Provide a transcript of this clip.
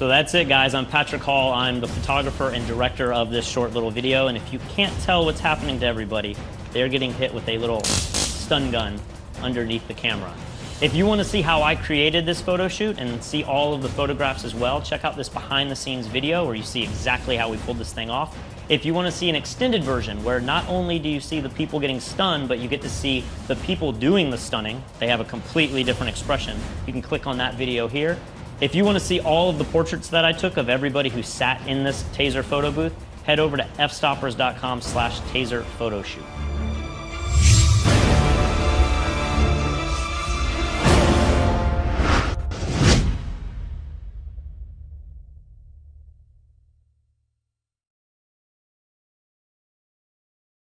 So that's it, guys. I'm Patrick Hall. I'm the photographer and director of this short little video. And if you can't tell what's happening to everybody, they're getting hit with a little stun gun underneath the camera. If you want to see how I created this photo shoot and see all of the photographs as well, check out this behind the scenes video where you see exactly how we pulled this thing off. If you want to see an extended version where not only do you see the people getting stunned, but you get to see the people doing the stunning, they have a completely different expression, you can click on that video here. If you want to see all of the portraits that I took of everybody who sat in this Taser photo booth, head over to fstoppers.com slash taser photo shoot.